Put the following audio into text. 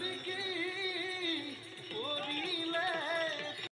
Ricky.